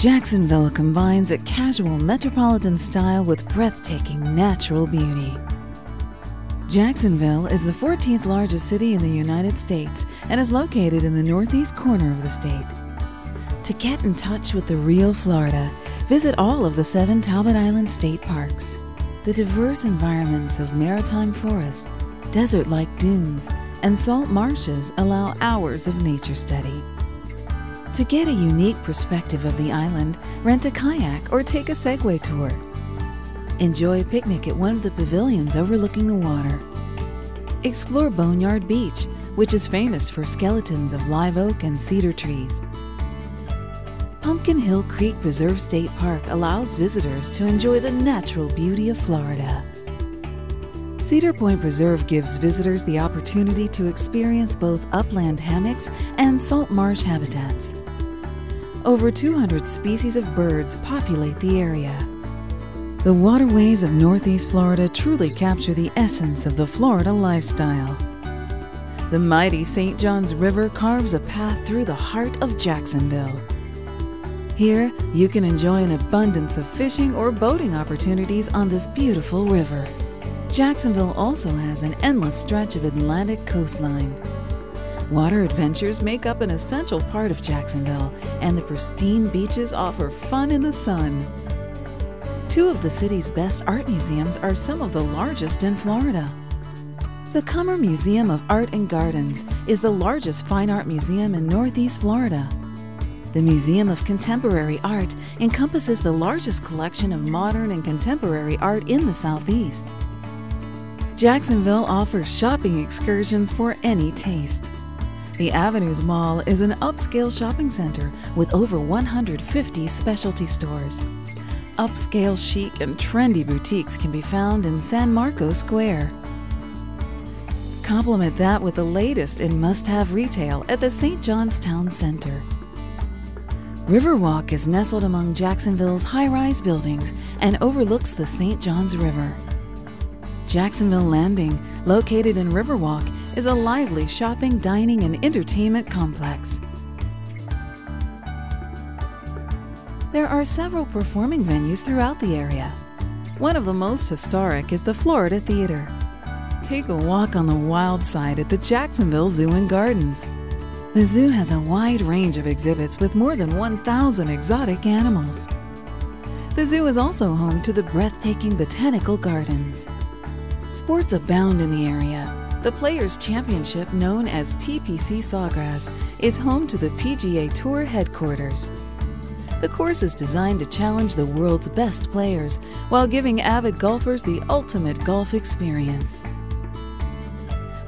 Jacksonville combines a casual metropolitan style with breathtaking natural beauty. Jacksonville is the 14th largest city in the United States and is located in the northeast corner of the state. To get in touch with the real Florida, visit all of the seven Talbot Island state parks. The diverse environments of maritime forests, desert like dunes, and salt marshes allow hours of nature study. To get a unique perspective of the island, rent a kayak or take a Segway tour. Enjoy a picnic at one of the pavilions overlooking the water. Explore Boneyard Beach, which is famous for skeletons of live oak and cedar trees. Pumpkin Hill Creek Preserve State Park allows visitors to enjoy the natural beauty of Florida. Cedar Point Preserve gives visitors the opportunity to experience both upland hammocks and salt marsh habitats. Over 200 species of birds populate the area. The waterways of Northeast Florida truly capture the essence of the Florida lifestyle. The mighty St. Johns River carves a path through the heart of Jacksonville. Here, you can enjoy an abundance of fishing or boating opportunities on this beautiful river. Jacksonville also has an endless stretch of Atlantic coastline. Water adventures make up an essential part of Jacksonville, and the pristine beaches offer fun in the sun. Two of the city's best art museums are some of the largest in Florida. The Cummer Museum of Art and Gardens is the largest fine art museum in Northeast Florida. The Museum of Contemporary Art encompasses the largest collection of modern and contemporary art in the Southeast. Jacksonville offers shopping excursions for any taste. The Avenues Mall is an upscale shopping center with over 150 specialty stores. Upscale chic and trendy boutiques can be found in San Marcos Square. Complement that with the latest in must-have retail at the St. John's Town Center. Riverwalk is nestled among Jacksonville's high-rise buildings and overlooks the St. Johns River. Jacksonville Landing, located in Riverwalk, is a lively shopping, dining, and entertainment complex. There are several performing venues throughout the area. One of the most historic is the Florida Theater. Take a walk on the wild side at the Jacksonville Zoo and Gardens. The zoo has a wide range of exhibits with more than 1,000 exotic animals. The zoo is also home to the breathtaking Botanical Gardens. Sports abound in the area. The Players' Championship, known as TPC Sawgrass, is home to the PGA Tour headquarters. The course is designed to challenge the world's best players while giving avid golfers the ultimate golf experience.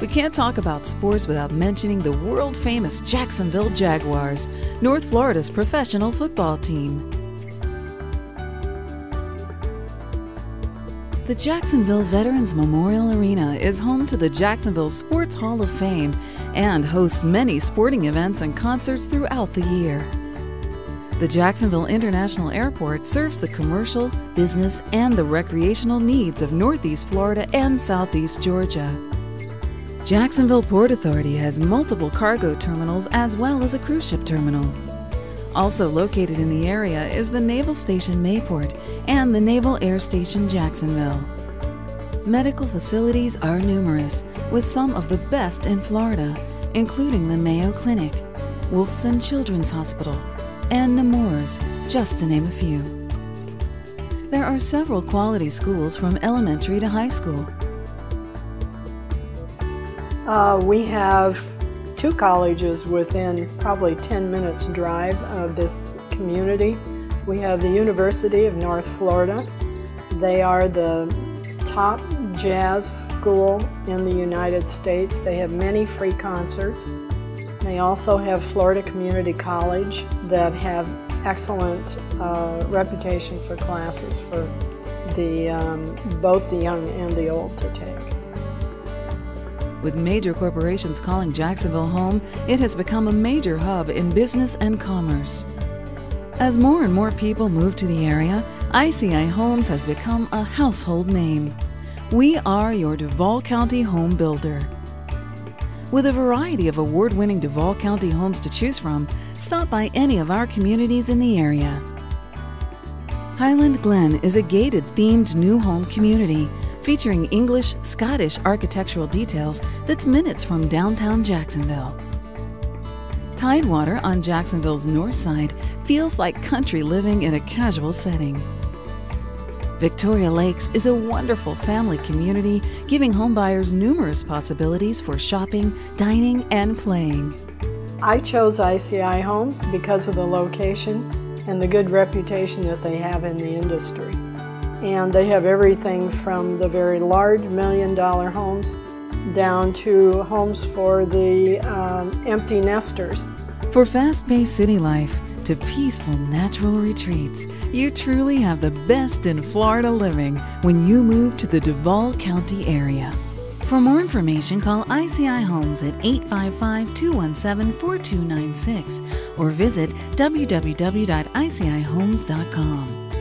We can't talk about sports without mentioning the world famous Jacksonville Jaguars, North Florida's professional football team. The Jacksonville Veterans Memorial Arena is home to the Jacksonville Sports Hall of Fame and hosts many sporting events and concerts throughout the year. The Jacksonville International Airport serves the commercial, business, and the recreational needs of Northeast Florida and Southeast Georgia. Jacksonville Port Authority has multiple cargo terminals as well as a cruise ship terminal. Also located in the area is the Naval Station Mayport and the Naval Air Station Jacksonville. Medical facilities are numerous, with some of the best in Florida, including the Mayo Clinic, Wolfson Children's Hospital, and Nemours, just to name a few. There are several quality schools from elementary to high school. Uh, we have two colleges within probably 10 minutes drive of this community. We have the University of North Florida. They are the top jazz school in the United States. They have many free concerts. They also have Florida Community College that have excellent uh, reputation for classes for the um, both the young and the old to take. With major corporations calling Jacksonville home, it has become a major hub in business and commerce. As more and more people move to the area, ICI Homes has become a household name. We are your Duval County home builder. With a variety of award winning Duval County homes to choose from, stop by any of our communities in the area. Highland Glen is a gated themed new home community featuring English Scottish architectural details that's minutes from downtown Jacksonville. Tidewater on Jacksonville's north side feels like country living in a casual setting. Victoria Lakes is a wonderful family community giving homebuyers numerous possibilities for shopping, dining, and playing. I chose ICI Homes because of the location and the good reputation that they have in the industry. And they have everything from the very large million dollar homes down to homes for the um, empty nesters. For fast paced city life to peaceful natural retreats, you truly have the best in Florida living when you move to the Duval County area. For more information, call ICI Homes at 855 217 4296 or visit www.icihomes.com.